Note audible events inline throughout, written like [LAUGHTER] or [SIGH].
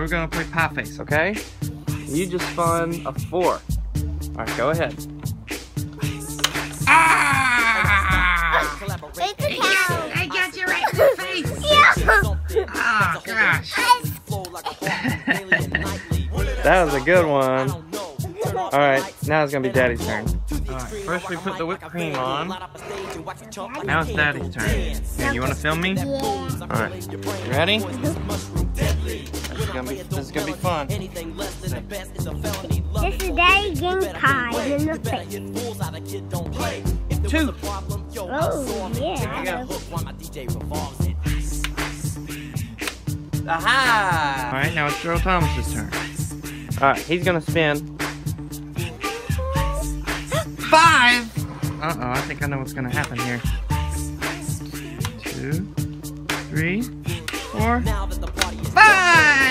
we're gonna play pie face, okay? You just spun a four. Alright, go ahead. Ah! It's a cow. I got you right in the face. [LAUGHS] Yeah. Oh gosh. [LAUGHS] That was a good one. Alright, now it's gonna be Daddy's turn. Alright, first we put the whipped cream on. Now it's Daddy's turn. Here, you wanna film me? Yeah. Alright, you ready? [LAUGHS] This is gonna be, this is gonna be fun. This is Daddy getting pie in the face. Two. Oh, yeah. Aha! Alright, now it's Earl Thomas's turn. Alright, he's gonna spin. Five! Uh-oh, I think I know what's gonna happen here. Two, three, four, five!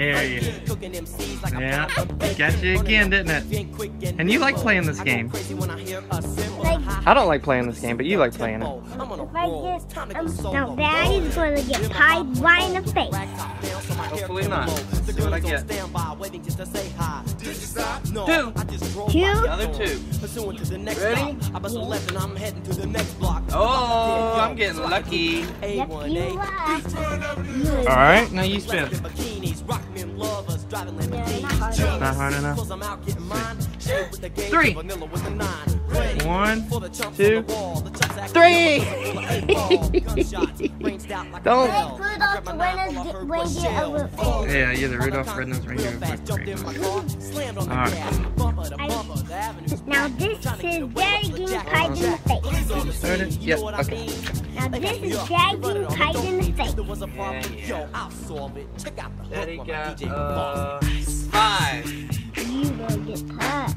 There you Yeah, got you again, didn't it? And you like playing this game. I don't like playing this game, but you like playing it. if I get, um, now Daddy's going to get pie right in the face. Hopefully not. Let's see what I get. Two. Two. Another two. Ready? Oh, I'm getting lucky. Yep, you are. All right, now you spin. Yeah, not hard. Not hard enough. Three. One, two, three. Don't. Like Rudolph the Red-Nosed Reindeer of the Fall. Yeah, you're the Rudolph Red-Nosed Reindeer. with. All right. Now this is Daddy getting pie in the face. Yep. Okay. Now this is Daddy getting pie in the face. Yeah, yeah. Daddy got uh five. You will get pie.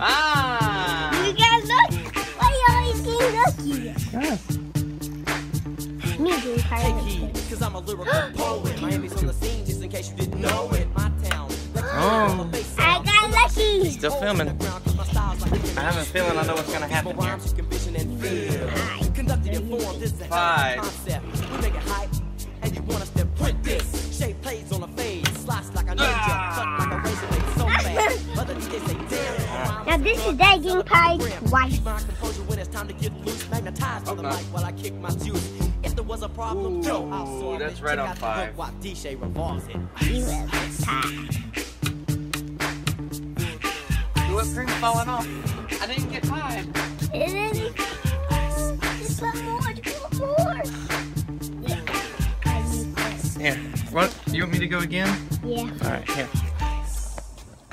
Ah. You got lucky. Why you always getting lucky? Yes. Me getting pie the face. Cause I'm a lyrical [GASPS] poet. Miami's on the scene, just in case you didn't know it. My town. Oh, I got lucky. still filming. I have a feeling I know what's gonna happen here. Conducted in form, this is a Five. concept. We make it hype, and you want us to print this. Shape plays on a fade, slice like a ninja, cut like a razor blade so fast. Other DJs say, damn, Now this is Daddy getting pie twice. my composure when it's time to get loose. Magnetized to the Okay. mic while I kick my juice. If there was a problem, yo, I'll Ooh, solve that's it. right Check on out five. Whipped cream's falling off. I didn't get five. And then just put more, just put more. Yeah. Here. What? You want me to go again? Yeah. All right. Here.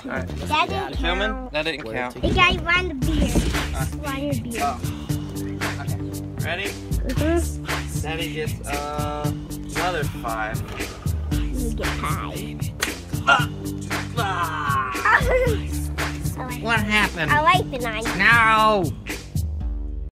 All right. That didn't filming? count. That didn't count. It got you around the beard. Around your beard. Oh. Okay. Ready? Mhm. Daddy gets uh another five. You get pie. Ah. I like, What happened? I like banana. No.